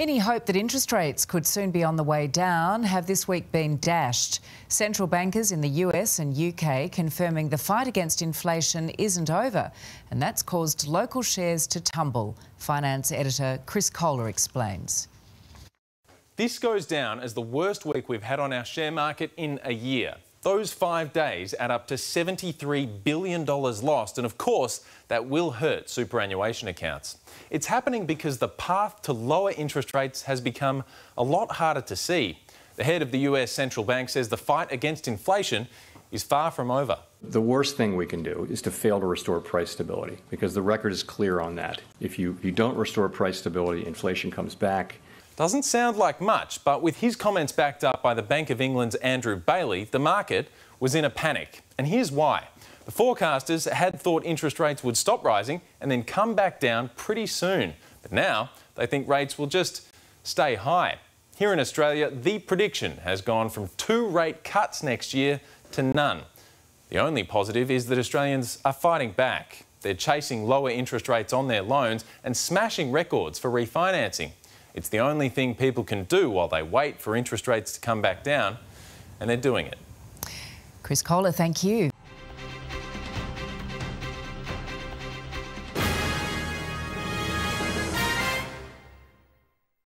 Any hope that interest rates could soon be on the way down have this week been dashed. Central bankers in the US and UK confirming the fight against inflation isn't over, and that's caused local shares to tumble. Finance editor Chris Kohler explains. This goes down as the worst week we've had on our share market in a year. Those five days add up to $73 billion lost, and of course, that will hurt superannuation accounts. It's happening because the path to lower interest rates has become a lot harder to see. The head of the US central bank says the fight against inflation is far from over. The worst thing we can do is to fail to restore price stability because the record is clear on that. If you, you don't restore price stability, inflation comes back doesn't sound like much, but with his comments backed up by the Bank of England's Andrew Bailey, the market was in a panic. And here's why. The forecasters had thought interest rates would stop rising and then come back down pretty soon. But now they think rates will just stay high. Here in Australia, the prediction has gone from two rate cuts next year to none. The only positive is that Australians are fighting back. They're chasing lower interest rates on their loans and smashing records for refinancing. It's the only thing people can do while they wait for interest rates to come back down, and they're doing it. Chris Kohler, thank you.